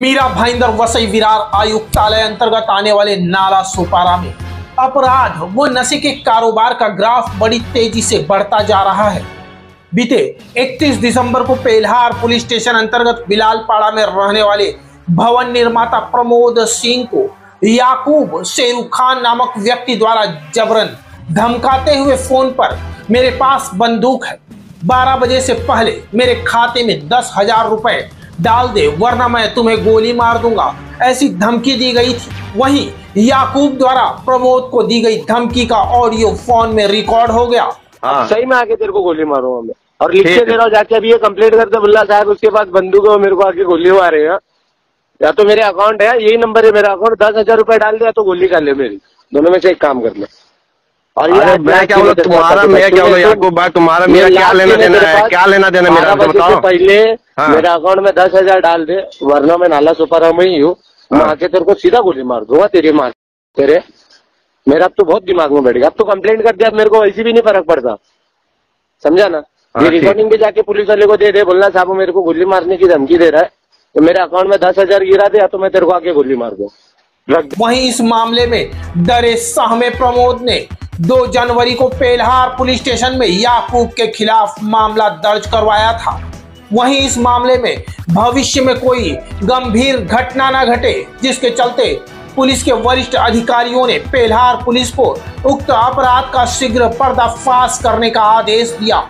मीरा भाईंदर वसई विरार आयुक्तालय अंतर्गत आने वाले नाला सोपारा में। अपराध, व नशे के कारोबार का ग्राफ बड़ी तेज़ी से बढ़ता जा रहा है। बीते 31 दिसंबर को पेलहार पुलिस स्टेशन अंतर्गत बिलालपाड़ा में रहने वाले भवन निर्माता प्रमोद सिंह को याकूब शेरू खान नामक व्यक्ति द्वारा जबरन धमकाते हुए फ़ोन पर, मेरे पास बंदूक है। 12 बजे से पहले मेरे खाते में दस हज़ार रुपए डाल दे वरना मैं तुम्हें गोली मार दूँगा। ऐसी धमकी दी गई थी। वहीं याकूब द्वारा प्रमोद को दी गई धमकी का ऑडियो फ़ोन में रिकॉर्ड हो गया। हाँ। सही में आके तेरे को गोली मारूँगा मैं। और लिख के दे रहा हूँ जाके अभी ये कंप्लेंट करते बुल्ला साहब उसके पास बंदूक है मेरे को आके गोली मारेगा या तो मेरे अकाउंट है यही नंबर है मेरा अकाउंट दस हज़ार रुपए डाल दे या तो गोली कर ले मेरी। दोनों में से एक काम कर ले और ये मैं क्या बोला तुम्हारा मैं क्या बोला याकूब भाई तुम्हारा मेरा क्या लेना देना है? क्या लेना देना मेरा बारह हमको बजे से बताओ। पहले हाँ। मेरा अकाउंट में दस हज़ार डाल दे वरना मैं नाला सुपारा में ही मैं। आके तेरे को सीधा गोली मार दूँगा तेरी मार तेरे। मेरा अब तो बहुत दिमाग में बैठ गया। अब तो कंप्लेंट कर दिया अब मेरे को वैसे भी नहीं फ़र्क पड़ता। समझा ना? हाँ, ये रिकॉर्डिंग भी जाके पुलिस वाले को दे दे बोलना साहब मेरे को गोली मारने की धमकी दे रहा है। तो मेरे अकाउंट में दस हज़ार गिरा दे या तो मैं तेरे को आके गोली मार दे। वहीं इस मामले में डरे सहमे प्रमोद ने 2 जनवरी को पेलहार पुलिस स्टेशन में याकूब के खिलाफ मामला दर्ज करवाया था। वहीं इस मामले में भविष्य में कोई गंभीर घटना न घटे, जिसके चलते पुलिस के वरिष्ठ अधिकारियों ने पेलहार पुलिस को उक्त अपराध का शीघ्र पर्दाफाश करने का आदेश दिया।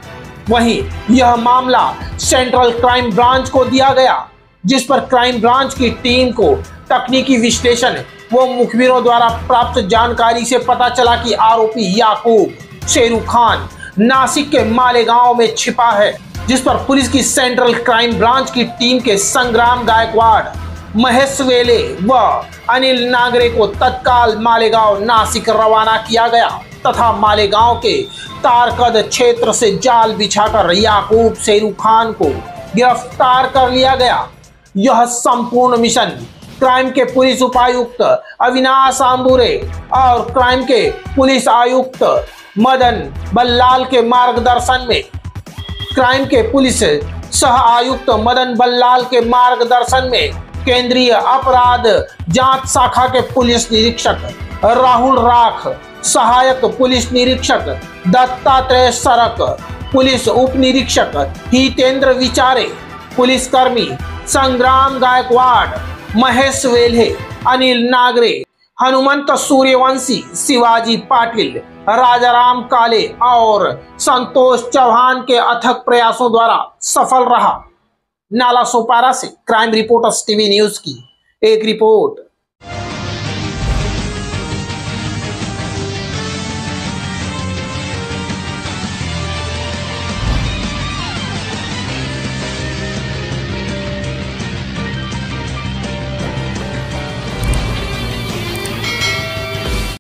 वहीं यह मामला सेंट्रल क्राइम ब्रांच को दिया गया, जिस पर क्राइम ब्रांच की टीम को तकनीकी विश्लेषण व मुखबिरों द्वारा प्राप्त जानकारी से पता चला कि आरोपी याकूब शेरू खान नासिक के मालेगांव में छिपा है, जिस पर पुलिस की सेंट्रल क्राइम ब्रांच की टीम के संग्राम गायकवाड़, महेश वेले व अनिल नागरे को तत्काल मालेगांव नासिक रवाना किया गया तथा मालेगांव के तारकद क्षेत्र से जाल बिछाकर याकूब शेरू खान को गिरफ़्तार कर लिया गया। यह संपूर्ण मिशन क्राइम के पुलिस उपायुक्त अविनाश आम्बुरे और क्राइम के पुलिस आयुक्त मदन बल्लाल के मार्गदर्शन में क्राइम के पुलिस सह आयुक्त मदन बल्लाल के मार्गदर्शन में केंद्रीय अपराध जाँच शाखा के पुलिस निरीक्षक राहुल राख, सहायक पुलिस निरीक्षक दत्तात्रेय सरक, पुलिस उप निरीक्षक हितेंद्र विचारे, पुलिसकर्मी संग्राम गायकवाड़ महेश वेल्हे, अनिल नागरे, हनुमंत सूर्यवंशी, शिवाजी पाटिल, राजाराम काले और संतोष चौहान के अथक प्रयासों द्वारा सफल रहा। नाला सोपारा से क्राइम रिपोर्टर्स टीवी न्यूज़ की एक रिपोर्ट।